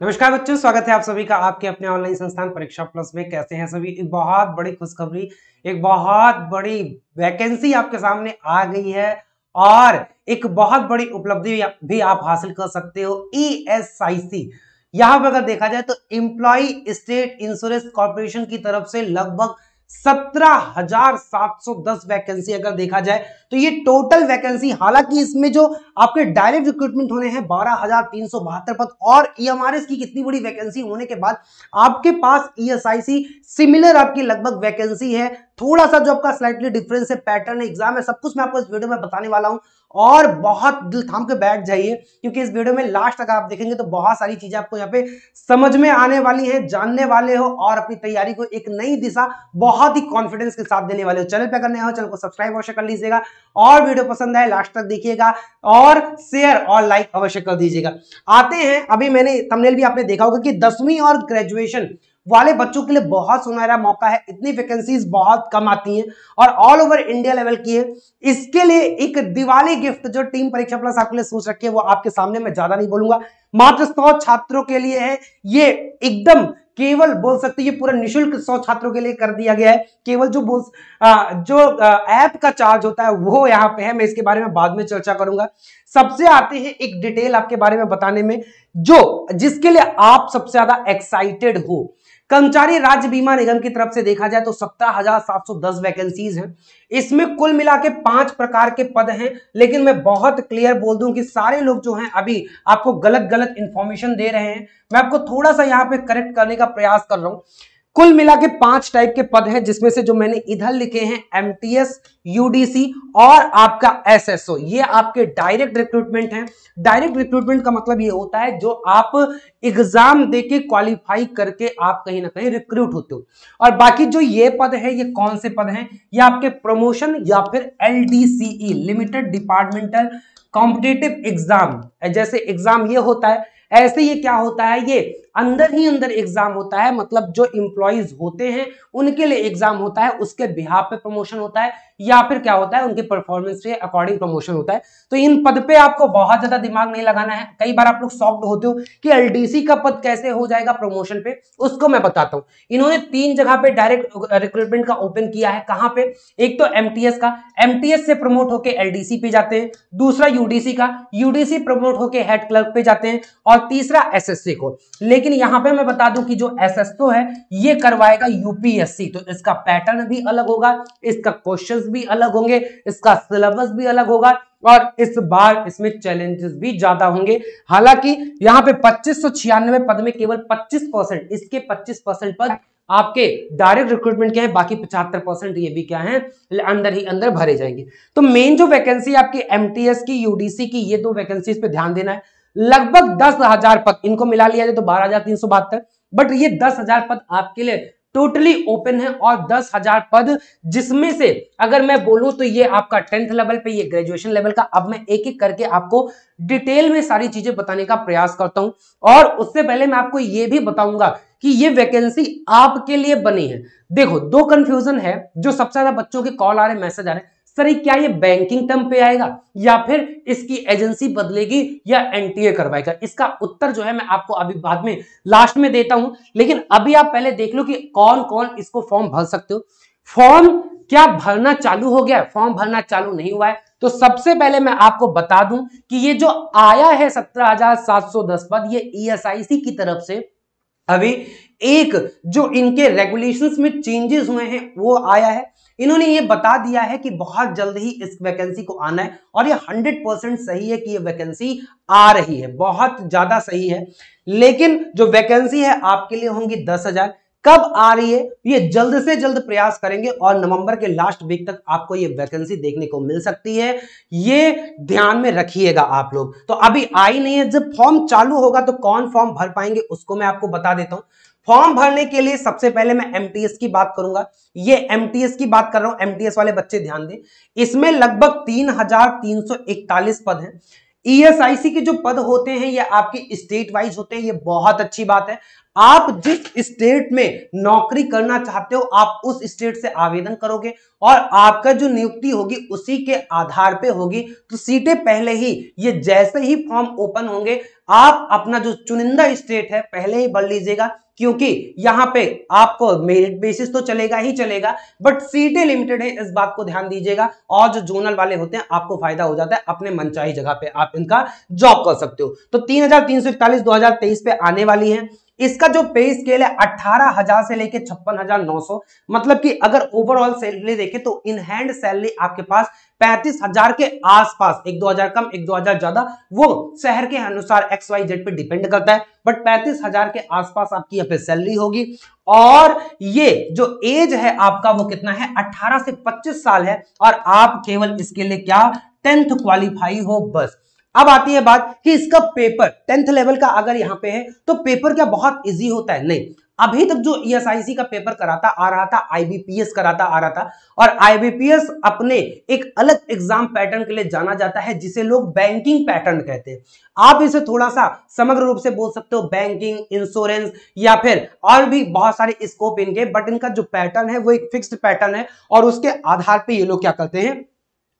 नमस्कार बच्चों, स्वागत है आप सभी का आपके अपने ऑनलाइन संस्थान परीक्षा प्लस में। कैसे हैं सभी? एक बहुत बड़ी खुशखबरी, एक बहुत बड़ी वैकेंसी आपके सामने आ गई है और एक बहुत बड़ी उपलब्धि भी आप हासिल कर सकते हो ई एस आई सी यहाँ पर अगर देखा जाए तो एम्प्लॉय स्टेट इंश्योरेंस कॉर्पोरेशन की तरफ़ से लगभग सत्रह हज़ार सात सौ दस वैकेंसी अगर देखा जाए तो ये टोटल वैकेंसी हालाँकि इसमें जो आपके डायरेक्ट रिक्रूटमेंट होने हैं, बारह हज़ार तीन सौ बहत्तर पद, और ईएमआरएस e की कितनी बड़ी वैकेंसी होने के बाद आपके पास ईएसआईसी e सिमिलर आपकी लगभग वैकेंसी है। थोड़ा सा जो आपका स्लाइटली डिफरेंस है पैटर्न एग्ज़ाम है, सब कुछ मैं आपको इस वीडियो में बताने वाला हूँ। और बहुत दिल थाम के बैठ जाइए, क्योंकि इस वीडियो में लास्ट तक आप देखेंगे तो बहुत सारी चीज़ें आपको यहाँ पे समझ में आने वाली हैं, जानने वाले हो और अपनी तैयारी को एक नई दिशा बहुत ही कॉन्फिडेंस के साथ देने वाले हो। चैनल पे करने हो, चैनल को सब्सक्राइब अवश्य कर लीजिएगा और वीडियो पसंद आए, लास्ट तक देखिएगा और शेयर और लाइक अवश्य कर दीजिएगा। आते हैं, अभी मैंने तमनेल भी आपने देखा होगा कि दसवीं और ग्रेजुएशन वाले बच्चों के लिए बहुत सुनहरा मौका है। इतनी वैकेंसीज बहुत कम आती हैं और ऑल ओवर इंडिया लेवल की है। इसके लिए एक दिवाली गिफ्ट जो टीम परीक्षा प्लस आपके लिए सोच रखी है, वो आपके सामने मैं ज़्यादा नहीं बोलूँगा। मात्र सौ छात्रों के लिए है। ये एकदम केवल बोल सकते ये पूरा निशुल्क सौ छात्रों के लिए कर दिया गया है। केवल जो बोल जो ऐप का चार्ज होता है, वो यहाँ पे है। मैं इसके बारे में बाद में चर्चा करूँगा। सबसे आते हैं एक डिटेल आपके बारे में बताने में, जो जिसके लिए आप सबसे ज़्यादा एक्साइटेड हो। कर्मचारी राज्य बीमा निगम की तरफ़ से देखा जाए तो सत्रह हज़ार सात सौ दस वैकेंसीज हैं। इसमें कुल मिला के पाँच प्रकार के पद हैं, लेकिन मैं बहुत क्लियर बोल दूँ कि सारे लोग जो हैं अभी आपको गलत गलत इंफॉर्मेशन दे रहे हैं। मैं आपको थोड़ा सा यहाँ पे करेक्ट करने का प्रयास कर रहा हूँ। कुल मिला के पाँच टाइप के पद हैं, जिसमें से जो मैंने इधर लिखे हैं एमटीएस यूडीसी और आपका एसएसओ ये आपके डायरेक्ट रिक्रूटमेंट हैं। डायरेक्ट रिक्रूटमेंट का मतलब ये होता है, जो आप एग्ज़ाम देके क्वालिफाई करके आप कहीं ना कहीं रिक्रूट होते हो। और बाकी जो ये पद है, ये कौन से पद हैं? ये आपके प्रमोशन या फिर LDCE limited departmental competitive exam जैसे एग्ज़ाम ये होता है, ऐसे ये क्या होता है, ये अंदर ही अंदर एग्ज़ाम होता है मतलब जो इंप्लॉइज होते हैं, उनके लिए एग्ज़ाम होता है, उसके बिहार पे प्रमोशन होता है, या फिर क्या होता है, उनके परफॉर्मेंस के अकॉर्डिंग प्रमोशन होता है। तो इन पद पे आपको बहुत ज़्यादा दिमाग नहीं लगाना है। कई बार आप लोग सॉफ्ट होते हो कि एलडीसी का पद कैसे हो जाएगा प्रमोशन पे, उसको मैं बताता हूँ। इन्होंने तीन जगह पे डायरेक्ट रिक्रूटमेंट का ओपन किया है। कहाँ पे? एक तो एमटीएस का। एमटीएस से प्रमोट होकर एलडीसी पे जाते हैं। दूसरा यूडीसी का। यूडीसी प्रमोट होकर हेड क्लर्क पे जाते हैं। और तीसरा एसएससी को। लेकिन लेकिन यहाँ पे मैं बता दूँ कि जो एस तो है, ये करवाएगा यूपीएससी तो इसका पैटर्न भी अलग होगा, इसका क्वेश्चंस भी अलग होंगे, इसका सिलेबस भी अलग होगा और इस बार इसमें चैलेंजेस भी ज़्यादा होंगे। हालाँकि यहाँ पे पच्चीस पद में केवल 25 परसेंट, इसके 25 परसेंट पद आपके डायरेक्ट रिक्रूटमेंट के हैं, बाकी 75 परसेंट ये भी क्या है, अंदर ही अंदर भरे जाएँगे। तो मेन जो वैकेंसी आपकी एमटीएस की यूडीसी की, ये दो वैकेंसी पे ध्यान देना है। लगभग दस हज़ार पद इनको मिला लिया जाए तो बारह हज़ार तीन सौ बहत्तर। बट ये दस हज़ार पद आपके लिए टोटली ओपन है और दस हज़ार पद जिसमें से अगर मैं बोलूँ तो ये आपका टेंथ लेवल पे, ये ग्रेजुएशन लेवल का। अब मैं एक एक करके आपको डिटेल में सारी चीज़ें बताने का प्रयास करता हूँ। और उससे पहले मैं आपको ये भी बताऊँगा कि ये वैकेंसी आपके लिए बनी है। देखो, दो कंफ्यूजन है, जो सबसे ज़्यादा बच्चों के कॉल आ रहे मैसेज आ रहे सर क्या ये बैंकिंग टर्म पे आएगा? या फिर इसकी एजेंसी बदलेगी या एनटीए करवाएगा? इसका उत्तर जो है मैं आपको अभी बाद में लास्ट में देता हूँ। लेकिन अभी आप पहले देख लो कि कौन कौन इसको फॉर्म भर सकते हो। फॉर्म क्या भरना चालू हो गया फॉर्म भरना चालू नहीं हुआ है। तो सबसे पहले मैं आपको बता दूँ कि ये जो आया है सत्रह हज़ार सात सौ दस पद, ये ईएसआईसी की तरफ़ से, अभी एक जो इनके रेगुलेशंस में चेंजेस हुए हैं, वो आया है। इन्होंने ये बता दिया है कि बहुत जल्द ही इस वैकेंसी को आना है और ये 100 परसेंट सही है कि ये वैकेंसी आ रही है। बहुत ज़्यादा सही है। लेकिन जो वैकेंसी है, आपके लिए होंगी दस हज़ार। कब आ रही है, ये जल्द से जल्द प्रयास करेंगे और नवंबर के लास्ट वीक तक आपको ये वैकेंसी देखने को मिल सकती है। ये ध्यान में रखिएगा आप लोग। तो अभी आई नहीं है, जब फॉर्म चालू होगा तो कौन फॉर्म भर पाएँगे, उसको मैं आपको बता देता हूँ। फॉर्म भरने के लिए सबसे पहले मैं एमटीएस की बात करूँगा। ये एमटीएस की बात कर रहा हूँ एमटीएस वाले बच्चे ध्यान दें। इसमें लगभग तीन हज़ार तीन सौ इकतालीस पद हैं। ईएसआईसी के जो पद होते हैं, ये आपके स्टेट वाइज होते हैं, ये बहुत अच्छी बात है। आप जिस स्टेट में नौकरी करना चाहते हो, आप उस स्टेट से आवेदन करोगे और आपका जो नियुक्ति होगी उसी के आधार पे होगी। तो सीटें पहले ही, ये जैसे ही फॉर्म ओपन होंगे, आप अपना जो चुनिंदा स्टेट है, पहले ही बढ़ लीजिएगा, क्योंकि यहाँ पे आपको मेरिट बेसिस तो चलेगा ही चलेगा, बट सीटें लिमिटेड है, इस बात को ध्यान दीजिएगा। और जो जोनल वाले होते हैं, आपको फ़ायदा हो जाता है, अपने मनचाही जगह पे आप इनका जॉब कर सकते हो। तो तीन हज़ार तीन सौ इकतालीस, दो हज़ार तेईस पे आने वाली है। इसका जो पे स्केल है अट्ठारह हज़ार से लेके छप्पन हज़ार नौ सौ मतलब कि अगर ओवरऑल सैलरी देखें तो इन हैंड सैलरी आपके पास पैंतीस हज़ार के आसपास, एक दो हज़ार कम, एक दो हज़ार ज़्यादा, वो शहर के अनुसार एक्स वाई जेड पे डिपेंड करता है। बट पैंतीस हज़ार के आसपास आपकी यहाँ पे सैलरी होगी। और ये जो एज है आपका वो कितना है? 18 से 25 साल है। और आप केवल इसके लिए क्या? टेंथ क्वालिफाई हो, बस। अब आती है बात कि इसका पेपर टेंथ लेवल का अगर यहाँ पे है तो पेपर क्या बहुत इजी होता है? नहीं। अभी तक जो ईएसआईसी e का पेपर कराता, आ रहा था आईबीपीएस कराता, आ रहा था, और आईबीपीएस अपने एक अलग एग्ज़ाम पैटर्न के लिए जाना जाता है, जिसे लोग बैंकिंग पैटर्न कहते हैं। आप इसे थोड़ा सा समग्र रूप से बोल सकते हो बैंकिंग इंश्योरेंस या फिर और भी बहुत सारे स्कोप इनके बट इनका जो पैटर्न है, वो एक फिक्स्ड पैटर्न है, और उसके आधार पर ये लोग क्या करते हैं?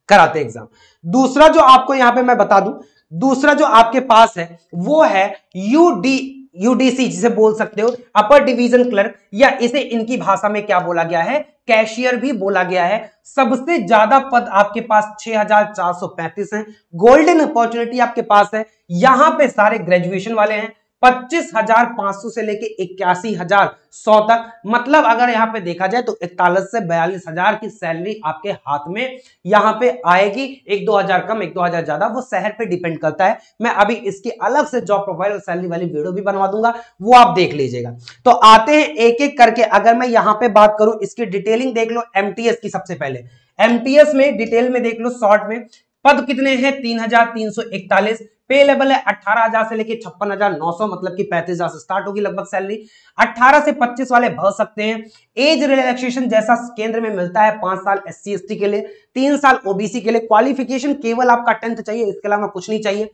कराते एग्ज़ाम दूसरा जो आपको यहाँ पे मैं बता दूँ, दूसरा जो आपके पास है, वो है यूडी यूडीसी जिसे बोल सकते हो अपर डिवीज़न क्लर्क या इसे इनकी भाषा में क्या बोला गया है? कैशियर भी बोला गया है। सबसे ज़्यादा पद आपके पास 6435 हैं। गोल्डन अपॉर्चुनिटी आपके पास है। यहाँ पे सारे ग्रेजुएशन वाले हैं। पच्चीस हज़ार पाँच सौ से लेके इक्यासी हज़ार सौ तक। मतलब अगर यहाँ पे देखा जाए तो इकतालीस से बयालीस हज़ार की सैलरी आपके हाथ में यहाँ पे आएगी। एक दो हज़ार कम, एक दो हज़ार ज़्यादा, वो शहर पे डिपेंड करता है। मैं अभी इसकी अलग से जॉब प्रोफ़ाइल और सैलरी वाली वीडियो भी बनवा दूँगा, वो आप देख लीजिएगा। तो आते हैं एक एक करके। अगर मैं यहाँ पे बात करूँ, इसकी डिटेलिंग देख लो एमटीएस की सबसे पहले। एमटीएस में डिटेल में देख लो शॉर्ट में। पद कितने हैं? तीन हज़ार तीन सौ इकतालीस। पे लेवल है अठारह हज़ार से लेके छप्पन हज़ार नौ सौ मतलब कि पैंतीस हज़ार से स्टार्ट होगी लगभग सैलरी। अट्ठारह से पच्चीस वाले भर सकते हैं। एज रिलैक्सेशन जैसा केंद्र में मिलता है पाँच साल एस सी के लिए, तीन साल ओबीसी के लिए। क्वालिफिकेशन केवल आपका टेंथ चाहिए, इसके अलावा कुछ नहीं चाहिए।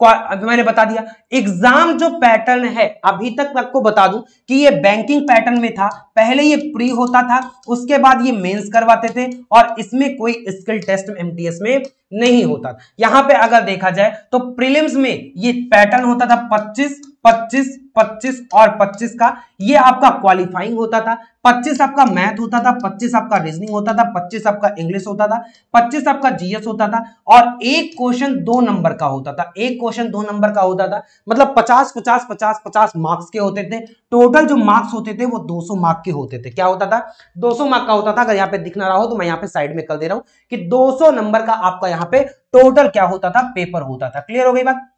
अभी मैंने बता दिया। एग्ज़ाम जो पैटर्न है, अभी तक मैं आपको बता दूँ कि ये बैंकिंग पैटर्न में था पहले ये प्री होता था, उसके बाद ये मेंस करवाते थे और इसमें कोई स्किल टेस्ट एमटीएस में नहीं होता यहाँ पे अगर देखा जाए तो प्रीलिम्स में ये पैटर्न होता था 25 25 25 और 25 का। ये आपका क्वालिफाइंग होता था 25 आपका मैथ होता था 25 आपका रीजनिंग होता था 25 आपका इंग्लिश होता था 25 आपका जीएस होता था और एक क्वेश्चन दो नंबर का होता था। एक क्वेश्चन दो नंबर का होता था मतलब 50 50 50 50 मार्क्स के होते थे। टोटल जो मार्क्स होते थे वो 200 मार्क्स के होते थे। क्या होता था? 200 मार्क का होता था। अगर यहाँ पे दिख ना रहा हो तो मैं यहाँ पे साइड में कर दे रहा हूँ कि 200 नंबर का आपका यहाँ पे टोटल क्या होता था? पेपर होता था। क्लियर हो गई बात?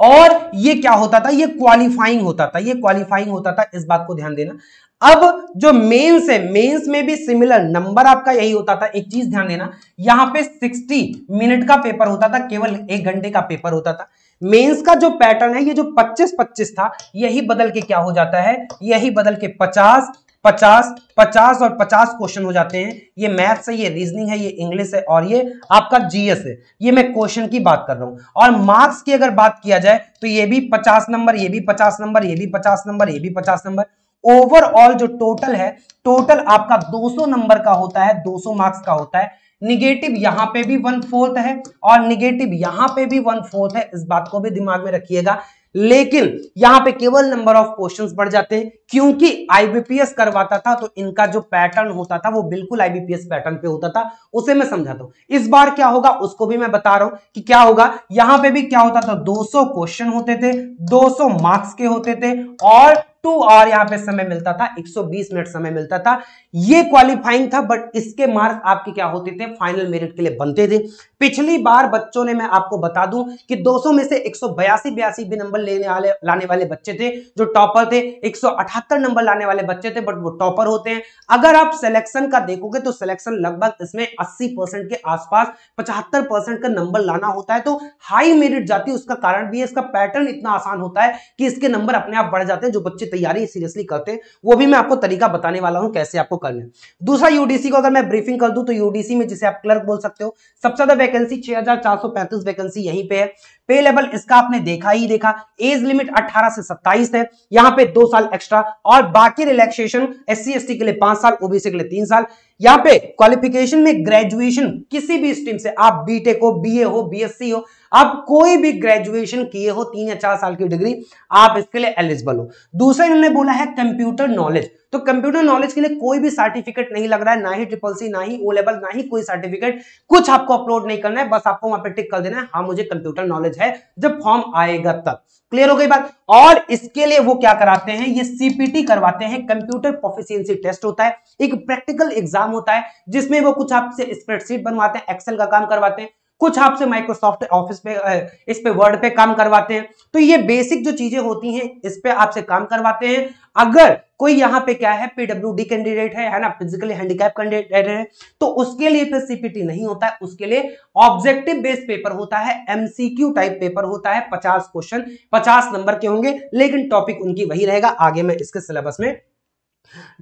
और ये क्या होता था? ये क्वालिफाइंग होता था। ये क्वालिफाइंग होता था। इस बात को ध्यान देना। अब जो मेंस है मेंस में भी सिमिलर नंबर आपका यही होता था। एक चीज़ ध्यान देना, यहाँ पे 60 मिनट का पेपर होता था। केवल एक घंटे का पेपर होता था। मेंस का जो पैटर्न है, ये जो 25 25 था, यही बदल के क्या हो जाता है? यही बदल के 50 50 50 और 50 क्वेश्चन हो जाते हैं। ये मैथ्स है, ये रीजनिंग है, ये इंग्लिश है और ये आपका जीएस है। ये मैं क्वेश्चन की बात कर रहा हूँ। और मार्क्स की अगर बात किया जाए तो ये भी 50 नंबर ये भी 50 नंबर ये भी 50 नंबर ये भी 50 नंबर ओवरऑल जो टोटल है टोटल आपका 200 नंबर का होता है 200 मार्क्स का होता है। निगेटिव यहाँ पे भी वन फोर्थ है और निगेटिव यहाँ पे भी वन फोर्थ है। इस बात को भी दिमाग में रखिएगा। लेकिन यहाँ पे केवल नंबर ऑफ़ क्वेश्चंस बढ़ जाते हैं, क्योंकि आईबीपीएस करवाता था तो इनका जो पैटर्न होता था वो बिल्कुल आईबीपीएस पैटर्न पे होता था। उसे मैं समझाता हूँ। इस बार क्या होगा, उसको भी मैं बता रहा हूँ कि क्या होगा। यहाँ पे भी क्या होता था 200 क्वेश्चन होते थे 200 मार्क्स के होते थे और टू आवर यहाँ पे समय मिलता था 120 मिनट समय मिलता था। ये क्वालिफाइंग था बट इसके मार्क्स आपके क्या होते थे? फाइनल मेरिट के लिए बनते थे। पिछली बार बच्चों ने मैं आपको बता दूँ कि 200 में से एक सौ भी नंबर लेने वाले, लाने वाले बच्चे थे, जो टॉपर थे। एक नंबर लाने वाले बच्चे थे बट वो टॉपर होते हैं। अगर आप सिलेक्शन का देखोगे तो सिलेक्शन लगभग इसमें अस्सी के आसपास, पचहत्तर का नंबर लाना होता है। तो हाई मेरिट जाती है उसका कारण भी है, इसका पैटर्न इतना आसान होता है कि इसके नंबर अपने आप बढ़ जाते हैं, जो बच्चे तैयारी सीरियसली करते हैं वो भी मैं आपको तरीका बताने वाला हूँ कैसे आपको करना है। दूसरा यूडीसी को अगर मैं ब्रीफिंग कर दूँ तो यूडीसी में जिसे आप क्लर्क बोल सकते हो, सबसे ज़्यादा वैकेंसी छह वैकेंसी यहीं पे है। पे लेवल इसका आपने देखा ही देखा एज लिमिट 18 से 27 है, यहाँ पे दो साल एक्स्ट्रा और बाकी रिलैक्सेशन एस सी के लिए पाँच साल ओबीसी के लिए तीन साल। यहाँ पे क्वालिफिकेशन में ग्रेजुएशन किसी भी स्ट्रीम से, आप बीटेक हो बीए हो बीएससी हो, आप कोई भी ग्रेजुएशन किए हो, तीन या चार साल की डिग्री आप इसके लिए एलिजिबल हो। दूसरा इन्होंने बोला है कंप्यूटर नॉलेज तो कंप्यूटर नॉलेज के लिए कोई भी सर्टिफिकेट नहीं लग रहा है, ना ही ट्रिपल सी ना ही ओ लेवल ना ही कोई सर्टिफिकेट कुछ आपको अपलोड नहीं करना है, बस आपको वहाँ पे टिक कर देना है हाँ मुझे कंप्यूटर नॉलेज है, जब फॉर्म आएगा तब। क्लियर हो गई बात? और इसके लिए वो क्या कराते हैं? ये सीपीटी करवाते हैं। कंप्यूटर प्रोफिशियंसी टेस्ट होता है। एक प्रैक्टिकल एग्ज़ाम होता है, जिसमें वो कुछ आपसे स्प्रेडशीट बनवाते हैं एक्सेल का काम करवाते हैं। कुछ आपसे माइक्रोसॉफ्ट ऑफ़िस पे इस पे वर्ड पे काम करवाते हैं। तो ये बेसिक जो चीज़ें होती हैं, इस पे आपसे काम करवाते हैं। अगर कोई यहाँ पे क्या है पीडब्ल्यू कैंडिडेट है है ना? फिजिकली हैंडीकैप कैंडिडेट है तो उसके लिए फिर सीपीटी नहीं होता है। उसके लिए ऑब्जेक्टिव बेस्ड पेपर होता है एमसीक्यू टाइप पेपर होता है। पचास क्वेश्चन पचास नंबर के होंगे, लेकिन टॉपिक उनकी वही रहेगा। आगे मैं इसके सिलेबस में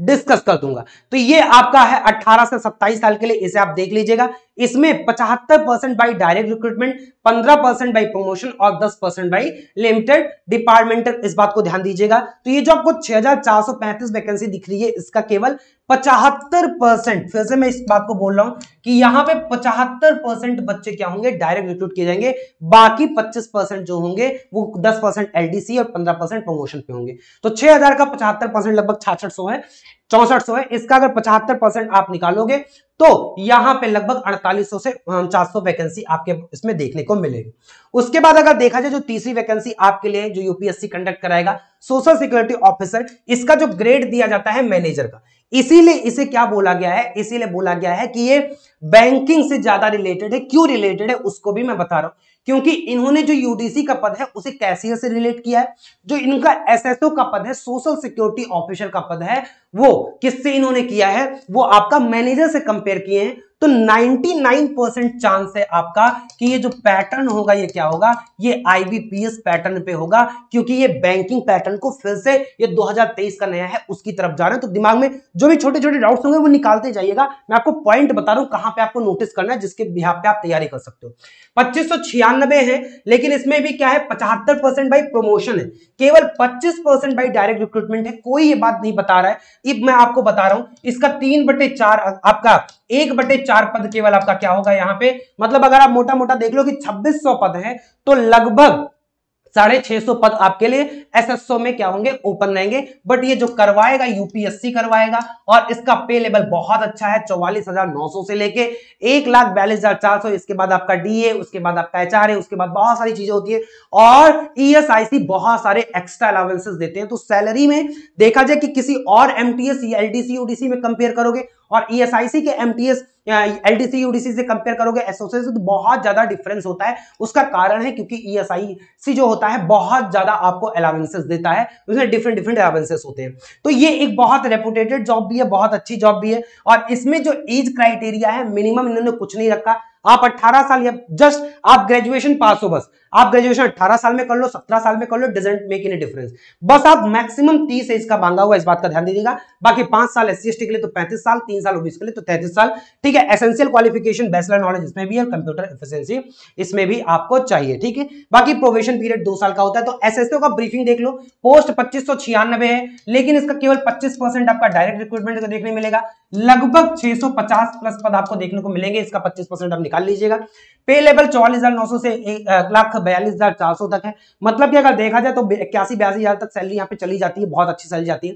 डिस्कस कर दूँगा। तो ये आपका है 18 से 27 साल के लिए, इसे आप देख लीजिएगा। इसमें 75 percent by direct recruitment 15 percent by promotion और 10 परसेंट बाई लिमिटेड डिपार्टमेंटल इस बात को ध्यान दीजिएगा। तो ये जो आपको 6435 वैकेंसी दिख रही है, इसका केवल पचहत्तर परसेंट फिर से मैं इस बात को बोल रहा हूँ कि यहाँ पे पचहत्तर परसेंट बच्चे क्या होंगे? डायरेक्ट रिक्रूट किए जाएँगे। बाकी 25 परसेंट जो होंगे, वो 10 परसेंट एलडीसी और 15 परसेंट प्रमोशन पे होंगे। तो 6000 का पचहत्तर परसेंट लगभग छाछठ है, चौसठ सौ है। इसका अगर पचहत्तर परसेंट आप निकालोगे तो यहाँ पे लगभग 4800 से चार सौ वैकेंसी आपके इसमें देखने को मिलेगी। उसके बाद अगर देखा जाए जो तीसरी वैकेंसी आपके लिए जो यूपीएससी कंडक्ट कराएगा सोशल सिक्योरिटी ऑफिसर इसका जो ग्रेड दिया जाता है मैनेजर का। इसीलिए इसे क्या बोला गया है? इसीलिए बोला गया है कि ये बैंकिंग से ज़्यादा रिलेटेड है। क्यों रिलेटेड है? उसको भी मैं बता रहा हूँ। क्योंकि इन्होंने जो यूडीसी का पद है, उसे कैशियर से रिलेट किया है। जो इनका एसएसओ का पद है सोशल सिक्योरिटी ऑफिसर का पद है, वो किससे इन्होंने किया है? वो आपका मैनेजर से कंपेयर किए हैं। तो 99 परसेंट चांस है आपका कि ये जो पैटर्न होगा, ये क्या होगा? ये आईबीपीएस पैटर्न पे होगा, क्योंकि ये बैंकिंग पैटर्न को फिर से ये 2023 का नया है, उसकी तरफ़ जा रहे हैं। तो दिमाग में जो भी छोटे छोटे डाउट्स होंगे, वो निकालते जाइएगा। मैं आपको पॉइंट बता रहा हूँ कहाँ पे आपको नोटिस करना है, जिसके बिहार पे आप तैयारी कर सकते हो। पच्चीस है, लेकिन इसमें भी क्या है, पचहत्तर बाई प्रमोशन है। केवल पच्चीस बाई डायरेक्ट रिक्रूटमेंट है, कोई ये बात नहीं बता रहा है। मैं आपको बता रहा हूँ, इसका तीन बटे चार आपका एक बटे चार पद केवल आपका क्या होगा यहाँ पे? मतलब अगर आप मोटा मोटा देख लो कि 2600 पद है तो लगभग साढ़े छह सौ पद आपके लिए एसएसओ में क्या होंगे? ओपन रहेंगे। बट ये जो करवाएगा यूपीएससी करवाएगा, और इसका पे लेवल बहुत अच्छा है, चौवालीस हज़ार नौ सौ से लेके एक लाख बयालीस हज़ार चार सौ। इसके बाद आपका डीए उसके बाद आपका एचआर उसके बाद बहुत सारी चीज़ें होती है। और ईएसआईसी बहुत सारे एक्स्ट्रा अलावेंसेस देते हैं। तो सैलरी में देखा जाए कि किसी और एमटीएस एलडीसी यूडीसी में कंपेयर करोगे और ईएसआईसी के एमटीएस एलडीसी यूडीसी से कंपेयर करोगे एसओसी से तो बहुत ज़्यादा डिफरेंस होता है। उसका कारण है क्योंकि ईएसआईसी जो होता है, बहुत ज़्यादा आपको अलावेंसेस देता है। उसमें डिफरेंट डिफरेंट अलावेंसेस होते हैं। तो ये एक बहुत रेपुटेटेड जॉब भी है, बहुत अच्छी जॉब भी है। और इसमें जो एज क्राइटेरिया है मिनिमम इन्होंने कुछ नहीं रखा। आप 18 साल या जस्ट आप ग्रेजुएशन पास हो बस। आप ग्रेजुएशन 18 साल में कर लो 17 साल में कर लो डजेंट मेक इन डिफरेंस बस आप मैक्सिमम 30 एज का मांगा हुआ इस बात का ध्यान दीजिएगा। बाकी पाँच साल एस के लिए तो 35 साल, तीन साल ओबीसी के लिए तो 33 साल। ठीक है एसेंशियल क्वालिफिकेशन बैचलर नॉलेज इसमें भी है कंप्यूटर एफिशिएंसी इसमें भी आपको चाहिए, ठीक है? बाकी प्रोवेशन पीरियड दो साल का होता है तो एसएसओ का ब्रीफिंग देख लो। पोस्ट पच्चीस है, लेकिन इसका केवल पच्चीस आपका डायरेक्ट रिक्रूटमेंट का देखने मिलेगा। लगभग 650 प्लस पद आपको देखने को मिलेंगे, इसका 25 परसेंट आप निकाल लीजिएगा। पे लेवल चौवालीस सौ से लाख बयालीस हज़ार तक है। मतलब कि अगर देखा जाए तो इक्यासी, बयासी हज़ार तक सैलरी यहाँ पे चली जाती है, बहुत अच्छी सैलरी जाती है।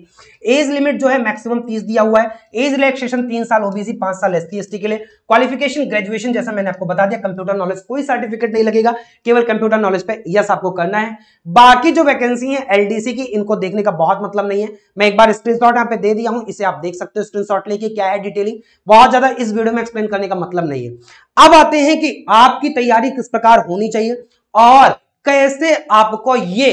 एज लिमिट जो है, मैक्सिमम तीस दिया हुआ है। एज रिलैक्सेशन तीन साल ओबीसी पाँच साल एस टी के लिए। क्वालिफिकेशन ग्रेजुएशन जैसा मैंने आपको बता दिया कंप्यूटर नॉलेज कोई सर्टिफिकेट नहीं लगेगा, केवल कंप्यूटर नॉलेज पे यस आपको करना है। बाकी जो वैकेंसी है एलडीसी की, इनको देखने का बहुत मतलब नहीं है। मैं एक बार स्क्रीनशॉट यहाँ पे दे दिया हूँ, इसे आप देख सकते हो स्क्रीनशॉट लेके क्या है डिटेलिंग बहुत ज़्यादा इस वीडियो में एक्सप्लेन करने का मतलब नहीं है। अब आते हैं कि आपकी तैयारी किस प्रकार होनी चाहिए। और कैसे आपको ये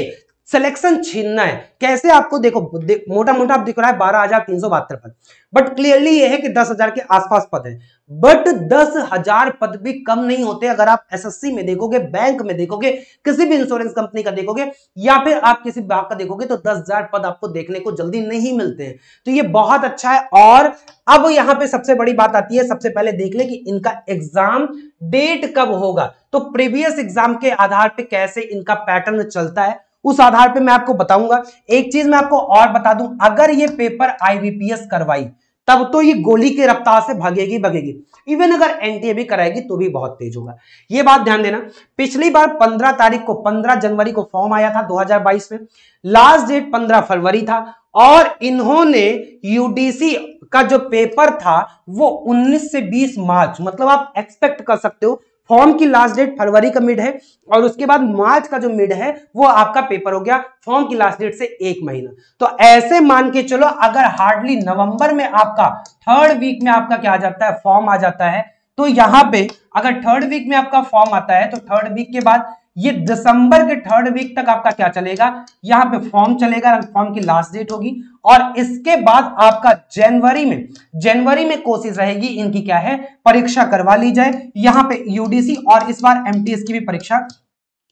सिलेक्शन छीनना है। कैसे आपको देखो मोटा मोटा आप दिख रहा है बारह हज़ार तीन सौ बहत्तर पद। बट क्लियरली ये है कि दस हज़ार के आसपास पद है। बट दस हज़ार पद भी कम नहीं होते अगर आप एसएससी में देखोगे बैंक में देखोगे, किसी भी इंश्योरेंस कंपनी का देखोगे, या फिर आप किसी विभाग का देखोगे तो दस हज़ार पद आपको देखने को जल्दी नहीं मिलते हैं। तो ये बहुत अच्छा है और अब यहाँ पे सबसे बड़ी बात आती है, सबसे पहले देख ले कि इनका एग्ज़ाम डेट कब होगा। तो प्रीवियस एग्ज़ाम के आधार पर कैसे इनका पैटर्न चलता है उस आधार पे मैं आपको बताऊँगा। एक चीज़ मैं आपको और बता दूँ, अगर ये पेपर आईबीपीएस करवाई, तब तो ये गोली के रफ्तार से भागेगी भागेगी। इवन अगर एनटीए भी कराएगी तो भी बहुत तेज होगा। ये बात ध्यान देना, पिछली बार 15 तारीख को 15 जनवरी को फॉर्म आया था 2022 में। लास्ट डेट 15 फरवरी था, और इन्होंने यूडीसी का जो पेपर था, वो 19 से 20 मार्च मतलब आप एक्सपेक्ट कर सकते हो फॉर्म की लास्ट डेट फरवरी का मिड है और उसके बाद मार्च का जो मिड है, वो आपका पेपर हो गया फॉर्म की लास्ट डेट से एक महीना। तो ऐसे मान के चलो, अगर हार्डली नवंबर में आपका, थर्ड वीक में आपका क्या आ जाता है, फॉर्म आ जाता है तो यहाँ पे अगर थर्ड वीक में आपका फॉर्म आता है तो थर्ड वीक के बाद ये दिसंबर के थर्ड वीक तक आपका क्या चलेगा? यहाँ पे फॉर्म चलेगा फॉर्म की लास्ट डेट होगी। और इसके बाद आपका जनवरी में जनवरी में कोशिश रहेगी, इनकी क्या है? परीक्षा करवा ली जाए। यहाँ पे यूडीसी और इस बार एमटीएस की भी परीक्षा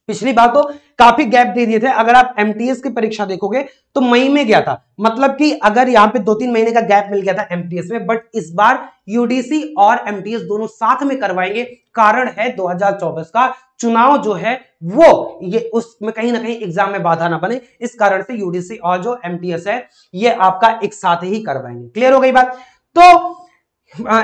पिछली बार तो काफ़ी गैप दे दिए थे। अगर आप एमटीएस की परीक्षा देखोगे तो मई में गया था। मतलब कि अगर यहाँ पे दो तीन महीने का गैप मिल गया था एमटीएस में बट इस बार यूडीसी और एमटीएस दोनों साथ में करवाएँगे। कारण है 2024 का चुनाव जो है, वो ये उसमें कहीं ना कहीं एग्ज़ाम में बाधा ना बने। इस कारण से यूडीसी और जो एमटीएस है, ये आपका एक साथ ही करवाएँगे। क्लियर हो गई बात? तो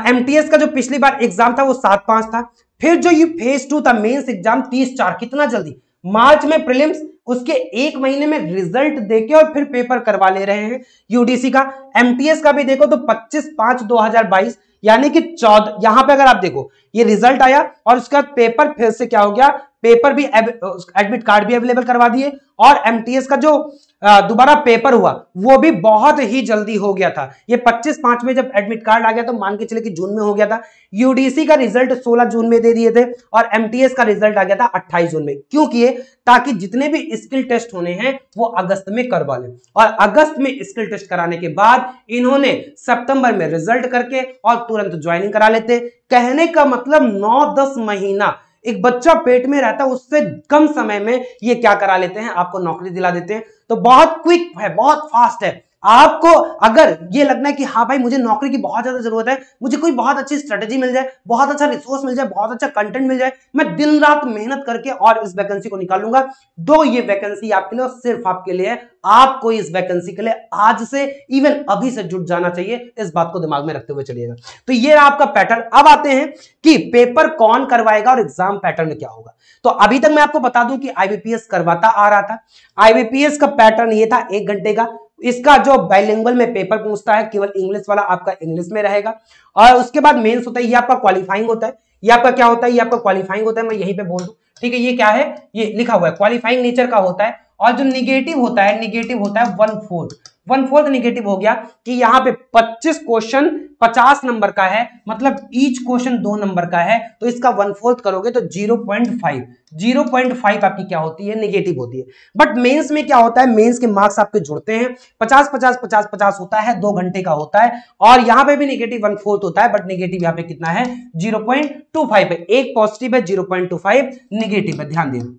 एमटीएस का जो पिछली बार एग्ज़ाम था, वो सात पाँच था। फिर जो ये फ़ेज़ टू था मेंस एग्ज़ाम तीस चार, कितना जल्दी? मार्च में प्रीलिम्स उसके एक महीने में रिज़ल्ट देके और फिर पेपर करवा ले रहे हैं यूडीसी का। एमटीएस का भी देखो तो 25 पाँच 2022 यानी कि चौदह, यहाँ पे अगर आप देखो, ये रिज़ल्ट आया और उसके बाद पेपर फिर से क्या हो गया? पेपर भी एडमिट कार्ड भी अवेलेबल करवा दिए और एमटीएस का जो दोबारा पेपर हुआ, वो भी बहुत ही जल्दी हो गया था। ये 25 पाँच में जब एडमिट कार्ड आ गया तो मान के चले कि जून में हो गया था। यूडीसी का रिज़ल्ट 16 जून में दे दिए थे और एमटीएस का रिज़ल्ट आ गया था 28 जून में। क्यों किए? ताकि जितने भी स्किल टेस्ट होने हैं, वो अगस्त में करवा लें। और अगस्त में स्किल टेस्ट कराने के बाद इन्होंने सितंबर में रिज़ल्ट करके और तुरंत ज्वाइनिंग करा लेते। कहने का मतलब नौ दस महीना एक बच्चा पेट में रहता है, उससे कम समय में ये क्या करा लेते हैं, आपको नौकरी दिला देते हैं। तो बहुत क्विक है, बहुत फास्ट है। आपको अगर ये लगना है कि हाँ भाई मुझे नौकरी की बहुत ज़्यादा ज़रूरत है, मुझे कोई बहुत अच्छी स्ट्रेटेजी मिल जाए, बहुत अच्छा रिसोर्स मिल जाए, बहुत अच्छा कंटेंट मिल जाए, मैं दिन रात मेहनत करके और इस वैकेंसी को निकालूँगा। दो ये वैकेंसी आपके लिए सिर्फ़ आपके लिए है। आपको इस वैकेंसी के लिए आज से इवन अभी से जुट जाना चाहिए। इस बात को दिमाग में रखते हुए चलिएगा। तो ये आपका पैटर्न अब आते हैं कि पेपर कौन करवाएगा और एग्ज़ाम पैटर्न क्या होगा। तो अभी तक मैं आपको बता दूँ कि आईबीपीएस करवाता आ रहा था। आईबीपीएस का पैटर्न ये था, एक घंटे का। इसका जो बाइलिंगुअल में पेपर पूछता है, केवल इंग्लिश वाला आपका इंग्लिश में रहेगा। और उसके बाद मेंस होता है, ये आपका क्वालिफाइंग होता है। ये आपका क्या होता है? ये आपका क्वालिफाइंग होता है, मैं यहीं पे बोल दूँ। ठीक है, ये क्या है? ये लिखा हुआ है क्वालिफाइंग नेचर का होता है। और जो निगेटिव होता है निगेटिव होता है one fourth one fourth negative हो गया कि यहाँ पे 25 क्वेश्चन 50 नंबर का है मतलब ईच क्वेश्चन दो नंबर का है तो इसका वन फोर्थ करोगे तो 0.5 0.5 आपकी क्या होती है? निगेटिव होती है। बट मेंस में क्या होता है? मेंस के मार्क्स आपके जुड़ते हैं। 50 50 50 50 होता है, दो घंटे का होता है। और यहाँ पे भी निगेटिव वन फोर्थ होता है बट निगेटिव यहाँ पे कितना है? 0.25 है। एक पॉजिटिव है 0.25 निगेटिव है। ध्यान देना।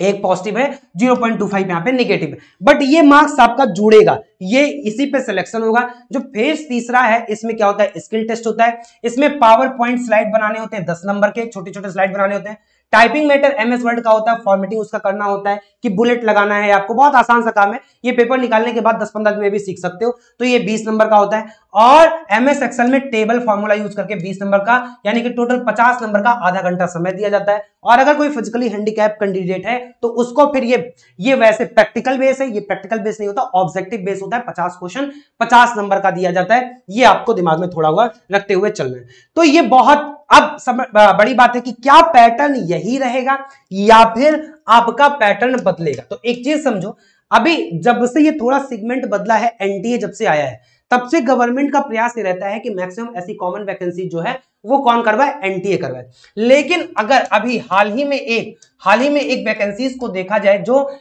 एक पॉजिटिव है 0.25 यहाँ पे निगेटिव है। बट ये मार्क्स आपका जुड़ेगा। ये इसी पे सिलेक्शन होगा। जो फ़ेज़ तीसरा है, इसमें क्या होता है? स्किल टेस्ट होता है। इसमें पावर पॉइंट स्लाइड बनाने होते हैं, दस नंबर के छोटे छोटे स्लाइड बनाने होते हैं। टाइपिंग मैटर एमएस वर्ड का होता है फॉर्मेटिंग उसका करना होता है कि बुलेट लगाना है आपको। बहुत आसान सा काम है। ये पेपर निकालने के बाद 10-15 दिन में भी सीख सकते हो। तो ये 20 नंबर का होता है। और एमएस एक्सेल में टेबल फॉर्मूला यूज़ करके 20 नंबर का, यानी कि टोटल 50 नंबर का आधा घंटा समय दिया जाता है। और अगर कोई फिजिकली हैंडीकैप कैंडिडेट है तो उसको फिर ये ये वैसे प्रैक्टिकल बेस है, ये प्रैक्टिकल बेस नहीं होता ऑब्जेक्टिव बेस होता है, पचास क्वेश्चन पचास नंबर का दिया जाता है। ये आपको दिमाग में थोड़ा हुआ रखते हुए चलना है। तो ये बहुत, अब बड़ी बात है कि क्या पैटर्न यही रहेगा, या फिर आपका पैटर्न बदलेगा? तो एक चीज़ समझो, अभी जब से ये थोड़ा सिगमेंट बदला है एनटीए जब से आया है तब से गवर्नमेंट का प्रयास ये रहता है कि मैक्सिमम ऐसी कॉमन वैकेंसी जो है, वो कौन करवाए? एनटीए करवाए। लेकिन अगर अभी हाल ही में एक, हाल ही में एक वैकेंसीज को देखा जाए जो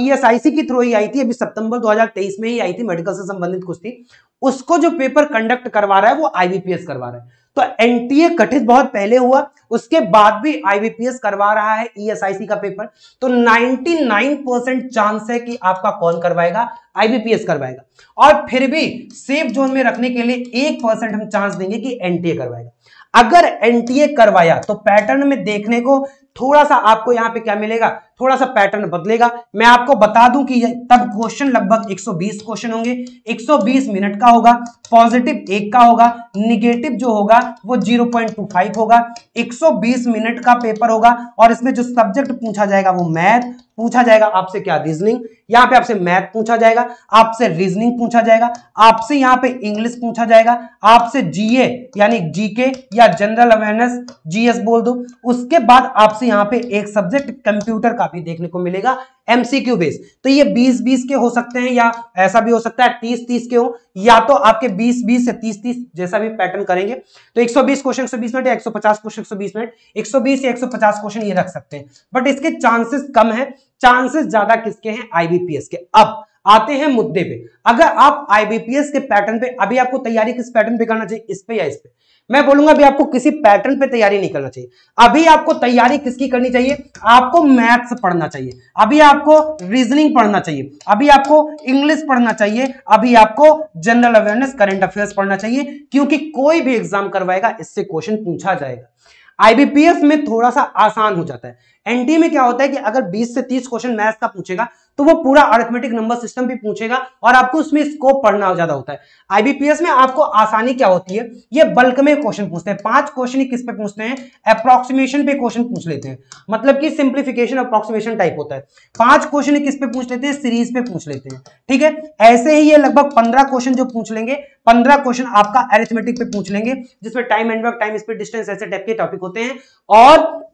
ईएसआईसी की थ्रू ही आई थी, अभी सितंबर 2023 में ही आई थी मेडिकल से संबंधित थी। उसको जो पेपर कंडक्ट करवा रहा है, वो आईबीपीएस करवा रहा है। तो एनटीए कथित बहुत पहले हुआ, उसके बाद भी आईबीपीएस करवा रहा है ईएसआईसी का पेपर तो 99 परसेंट चांस है कि आपका कौन करवाएगा आईबीपीएस करवाएगा। और फिर भी सेफ़ जोन में रखने के लिए एक परसेंट हम चांस देंगे कि एनटीए करवाएगा। अगर एनटीए करवाया तो पैटर्न में देखने को थोड़ा सा आपको यहाँ पे क्या मिलेगा? थोड़ा सा पैटर्न बदलेगा। मैं आपको बता दूँ कि तब क्वेश्चन लगभग 120 क्वेश्चन होंगे। 120 मिनट का होगा पॉजिटिव एक का होगा निगेटिव जो होगा वो 0.25 होगा। 120 मिनट का पेपर होगा और इसमें जो सब्जेक्ट पूछा जाएगा वो मैथ पूछा जाएगा आपसे क्या रीजनिंग यहाँ पे आपसे मैथ पूछा जाएगा, आपसे रीजनिंग पूछा जाएगा, आपसे यहाँ पे इंग्लिश पूछा जाएगा, आपसे जीए यानी जीके या जनरल अवेयरनेस जीएस बोल दो। उसके बाद आपसे यहाँ पे एक सब्जेक्ट कंप्यूटर का भी देखने को मिलेगा एमसीक्यू बेस तो ये 20 20 के हो सकते हैं या ऐसा भी हो सकता है 30 30 के हो, या तो आपके 20 20 से 30 30 जैसा भी पैटर्न करेंगे। तो 120 क्वेश्चन 120 मिनट या 150 क्वेश्चन 120 मिनट 120 या 150 क्वेश्चन ये रख सकते हैं। बट इसके चांसेस कम है चांसेस ज़्यादा किसके हैं? आईबीपीएस के। अब आते हैं मुद्दे पे। अगर आप आईबीपीएस के पैटर्न पे, अभी आपको तैयारी किस पैटर्न पे करना चाहिए? इस पे या इस पे। मैं बोलूँगा, अभी आपको किसी पैटर्न पे तैयारी नहीं करना चाहिए। अभी आपको तैयारी किसकी करनी चाहिए? आपको मैथ्स पढ़ना चाहिए। अभी आपको रीजनिंग पढ़ना चाहिए। अभी आपको इंग्लिश पढ़ना चाहिए। अभी आपको जनरल अवेयरनेस करंट अफेयर्स पढ़ना चाहिए। क्योंकि कोई भी एग्ज़ाम करवाएगा, इससे क्वेश्चन पूछा जाएगा। आईबीपीएस में थोड़ा सा आसान हो जाता है। एनटी में क्या होता है कि अगर 20 से 30 क्वेश्चन मैथ्स का पूछेगा तो वो पूरा अर्थमेटिक नंबर सिस्टम भी पूछेगा और आपको उसमें स्कोप पढ़ना ज़्यादा होता है। आईबीपीएस में आपको आसानी क्या होती है? ये बल्क में क्वेश्चन पूछते हैं। पाँच क्वेश्चन किस पे पूछते हैं? अप्रोक्सीमेशन पे क्वेश्चन पूछ लेते हैं। मतलब कि सिंप्लीफिकेशन अप्रोक्सीमेशन टाइप होता है। पाँच क्वेश्चन किस पे पूछ लेते हैं? सीरीज़ पे पूछ लेते हैं। ठीक है? ऐसे ही ये लगभग पंद्रह क्वेश्चन जो पूछ लेंगे, पंद्रह क्वेश्चन आपका अरिथमेटिक पे पूछ लेंगे, जिसमें time and work time speed distance ऐसे टाइप के टॉपिक होते हैं। और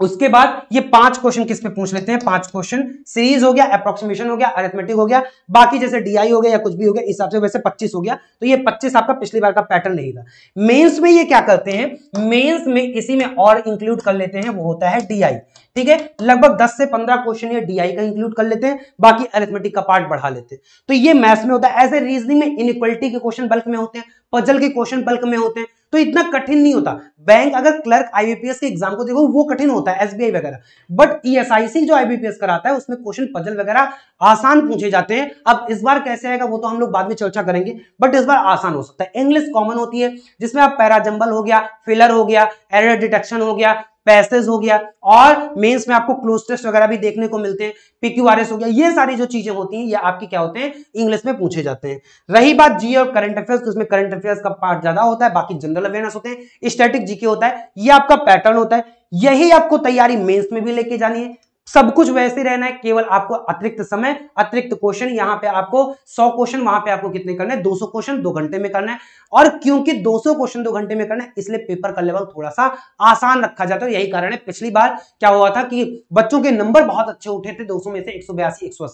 उसके बाद ये पाँच क्वेश्चन किस पे पूछ लेते हैं? पाँच क्वेश्चन। सीरीज़ हो गया अप्रोक्सीमेशन हो गया अरिथमेटिक हो गया। बाकी जैसे डीआई हो गया या कुछ भी हो गया, इस हिसाब से वैसे 25 हो गया। तो ये 25 आपका पिछली बार का पैटर्न नहीं था मेंस में ये क्या करते हैं? मेंस में इसी में और इंक्लूड कर लेते हैं, वो होता है डीआई ठीक है? लगभग 10 से 15 क्वेश्चन ये डीआई का इंक्लूड कर लेते हैं, बाकी अरेथमेटिक का पार्ट बढ़ा लेते हैं। तो ये मैथ्स में होता है। एज ए रीजनिंग में इनइक्वलिटी के क्वेश्चन बल्क में होते हैं पजल के क्वेश्चन बल्क में होते हैं। तो इतना कठिन नहीं होता। बैंक अगर क्लर्क आईबीपीएस के एग्ज़ाम को देखो, वो कठिन होता है एसबीआई वगैरह। बट ईएसआईसी जो आईबीपीएस कराता है, उसमें क्वेश्चन पजल वगैरह आसान पूछे जाते हैं। अब इस बार कैसे आएगा, वो तो हम लोग बाद में चर्चा करेंगे। बट इस बार आसान हो सकता है। इंग्लिश कॉमन होती है, जिसमें आप पैराजंबल हो गया फिलर हो गया एरर डिटेक्शन हो गया पैसेज हो गया और मेंस में आपको क्लोज टेस्ट वगैरह भी देखने को मिलते हैं पीक्यूआरएस हो गया, ये सारी जो चीज़ें होती हैं, ये आपके क्या होते हैं इंग्लिश में पूछे जाते हैं। रही बात जी और करंट अफेयर्स तो उसमें करंट अफेयर्स का पार्ट ज़्यादा होता है, बाकी जनरल अवेयरनेस होते हैं स्टैटिक जीके होता है, ये आपका पैटर्न होता है, यही आपको तैयारी मेंस में भी लेके जानी है सब कुछ वैसे रहना है, केवल आपको अतिरिक्त समय, अतिरिक्त क्वेश्चन यहाँ पे आपको 100 क्वेश्चन वहाँ पे आपको कितने करने हैं? 200 क्वेश्चन दो घंटे में करना है। और क्योंकि 200 क्वेश्चन दो घंटे में करना है, इसलिए पेपर का लेवल थोड़ा सा आसान रखा जाता है। यही कारण है, पिछली बार क्या हुआ था कि बच्चों के नंबर बहुत अच्छे उठे थे 200 में से एक सौ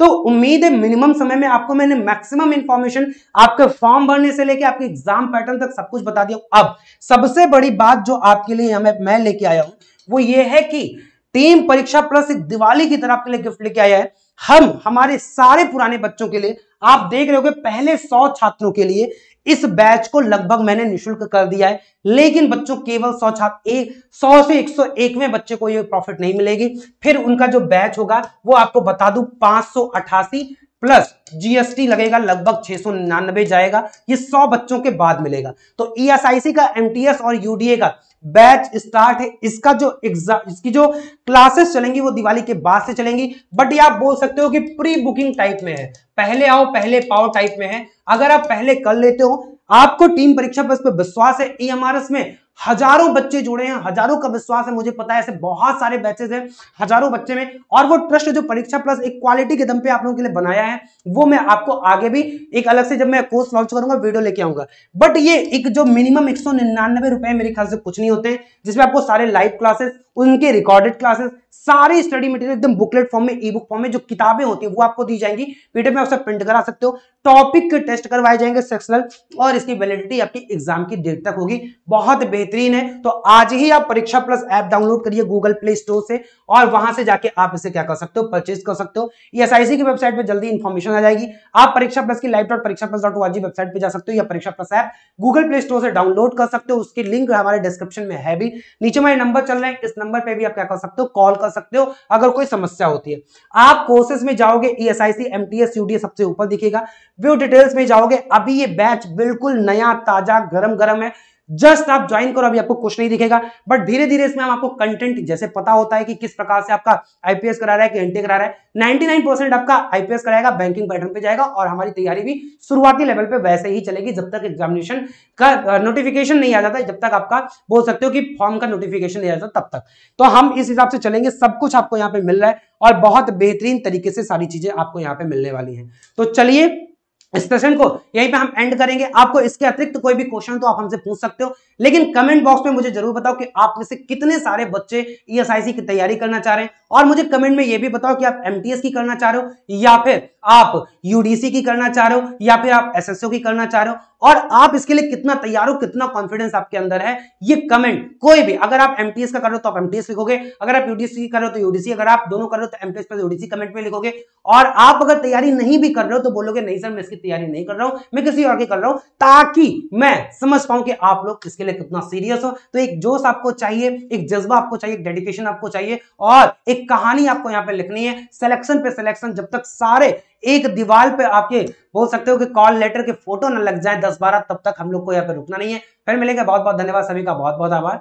तो उम्मीद है मिनिमम समय में आपको मैंने मैक्सिमम इंफॉर्मेशन आपके फॉर्म भरने से लेकर आपके एग्ज़ाम पैटर्न तक सब कुछ बता दिया। अब सबसे बड़ी बात जो आपके लिए हमें, मैं लेके आया हूँ, वो ये है कि टीम परीक्षा प्लस एक दिवाली की तरह आपके लिए गिफ्ट लेके आया है। हम, हमारे सारे पुराने बच्चों के लिए, आप देख रहे हो पहले सौ छात्रों के लिए इस बैच को लगभग मैंने निशुल्क कर दिया है। लेकिन बच्चों, केवल सौ छात्र एक सौ से एक सौ एकवें बच्चे को ये प्रॉफिट नहीं मिलेगी। फिर उनका जो बैच होगा, वो आपको बता दू, पाँच सौ अठासी प्लस जीएसटी लगेगा, लगभग छह सौ निन्यानबे जाएगा, ये सौ बच्चों के बाद मिलेगा। तो ईएसआईसी का एमटीएस और यूडीए का बैच स्टार्ट है। इसका जो एग्ज़ाम इसकी जो क्लासेस चलेंगी, वो दिवाली के बाद से चलेंगी। बट ये आप बोल सकते हो कि प्री बुकिंग टाइप में है। पहले आओ, पहले पाओ टाइप में है। अगर आप पहले कर लेते हो, आपको टीम परीक्षा पर विश्वास है। ईएमआरएस में हज़ारों बच्चे जुड़े हैं, हज़ारों का विश्वास है, मुझे पता है ऐसे बहुत सारे बैचेस हैं, हज़ारों बच्चे में। और वो ट्रस्ट जो परीक्षा प्लस एक क्वालिटी के दम पे आप लोगों के लिए बनाया है, वो मैं आपको आगे भी एक अलग से जब मैं कोर्स लॉन्च करूँगा वीडियो लेके आऊँगा। बट ये एक जो मिनिमम एक सौ मेरे ख्याल से कुछ नहीं होते, जिसमें आपको सारे लाइव क्लासेस उनके रिकॉर्डेड क्लासेस सारी स्टडी मटेरियल एकदम बुकलेट फॉर्म में ई बुक फॉर्म में जो किताबें होती है, वो आपको दी जाएँगी। पीडीएफ में आप सब प्रिंट करा सकते हो। टॉपिक के टेस्ट करवाए जाएँगे सेक्शनल और इसकी वैलिडिटी आपकी एग्ज़ाम की डेट तक होगी। बहुत बेहतरीन है। तो आज ही आप परीक्षा प्लस ऐप डाउनलोड करिए गूगल प्ले स्टोर से और वहाँ से जाके आप इसे क्या कर सकते हो परचेज कर सकते हो। ईएसआईसी की वेबसाइट पर जल्दी इंफॉर्मेशन आ जाएगी। आप परीक्षा प्लस की live dot Pariksha plus dot website पर जा सकते हो या Pariksha plus app Google play store से डाउनलोड कर सकते हो। उसकी लिंक हमारे डिस्क्रिप्शन में है भी। नीचे हमारे नंबर चल रहे हैं। इस नंबर पर भी आप क्या कर सकते हो, कॉल कर सकते हो, अगर कोई समस्या होती है। आप कोर्सेज में जाओगे E S I C M T S UDS सबसे ऊपर दिखेगा। व्यू डिटेल्स में जाओगे, अभी ये बैच बिल्कुल नया, ताज़ा गरम गरम है। जस्ट आप ज्वाइन करो, अभी आपको कुछ नहीं दिखेगा। बट धीरे धीरे इसमें हम आपको कंटेंट जैसे पता होता है कि किस प्रकार से आपका आईपीएस करा रहा है, कि एनटी करा रहा है 99% आपका आईपीएस कराएगा बैंकिंग पैटर्न पे जाएगा, और हमारी तैयारी भी शुरुआती लेवल पे वैसे ही चलेगी, जब तक एग्जामिनेशन का नोटिफिकेशन नहीं आ जाता जब तक आपका बोल सकते हो कि फॉर्म का नोटिफिकेशन नहीं आ जाता तब तक। तो हम इस हिसाब से चलेंगे, सब कुछ आपको यहाँ पे मिल रहा है, और बहुत बेहतरीन तरीके से सारी चीज़ें आपको यहाँ पे मिलने वाली हैं। तो चलिए इस सेशन को यहीं पे हम एंड करेंगे। आपको इसके अतिरिक्त कोई भी क्वेश्चन तो आप हमसे पूछ सकते हो, लेकिन कमेंट बॉक्स में मुझे ज़रूर बताओ कि आप में से कितने सारे बच्चे ईएसआईसी की तैयारी करना चाह रहे हैं। और मुझे कमेंट में ये भी बताओ कि आप एमटीएस की करना चाह रहे हो, या फिर आप यूडीसी की करना चाह रहे हो, या फिर आप एसएसओ की करना चाह रहे हो। और आप इसके लिए कितना तैयार हो, कितना कॉन्फिडेंस आपके अंदर है, ये कमेंट कोई भी, अगर आप एमटीएस का कर रहे हो तो आप एमटीएस लिखोगे, अगर आप यूडीसी कर रहे हो तो यूडीसी अगर आप दोनों कर रहे हो तो एमटीएस पर यूडीसी कमेंट में लिखोगे। और आप अगर तैयारी नहीं भी कर रहे हो तो बोलोगे, नहीं सर, मैं इसकी तैयारी नहीं कर रहा हूँ, मैं किसी और की कर रहा हूँ, ताकि मैं समझ पाऊँ कि आप लोग इसके लिए कितना सीरियस हो। तो एक जोश आपको चाहिए, एक जज्बा आपको चाहिए, एक डेडिकेशन आपको चाहिए, और एक कहानी आपको यहाँ पे लिखनी है। सिलेक्शन पे सिलेक्शन जब तक सारे एक दीवार पे आपके बोल सकते हो कि कॉल लेटर के फ़ोटो न लग जाए दस बारह, तब तक हम लोग को यहाँ पे रुकना नहीं है। फिर मिलेगा बहुत बहुत धन्यवाद, सभी का बहुत बहुत आभार।